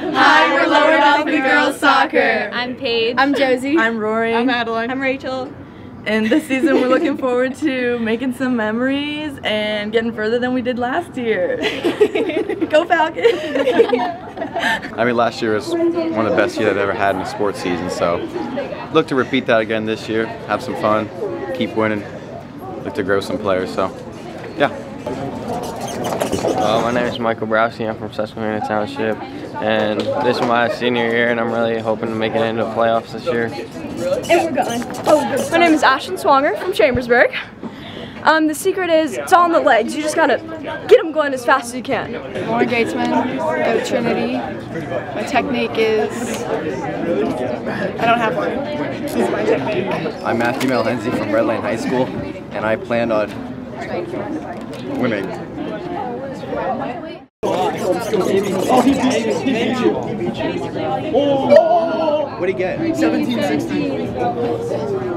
Hi, we're Lower Dauphin Girls Soccer. I'm Paige. I'm Josie. I'm Rory. I'm Madeline. I'm Rachel. And this season we're looking forward to making some memories and getting further than we did last year. Go Falcons! I mean, last year was one of the best years I've ever had in a sports season, so look to repeat that again this year. Have some fun, keep winning, look to grow some players, so yeah. Uh, my name is Michael Browski. I'm from Susquehanna Township, and this is my senior year, and I'm really hoping to make it into the playoffs this year. And we're going. Oh, my name is Ashton Swanger from Chambersburg. Um, the secret is it's all in the legs. You just gotta get them going as fast as you can. Lauren Gatesman, go Trinity. My technique is, I don't have one. This is my technique. I'm Matthew Malhenzi from Red Land High School, and I plan on winning. What do he get? 17, 16.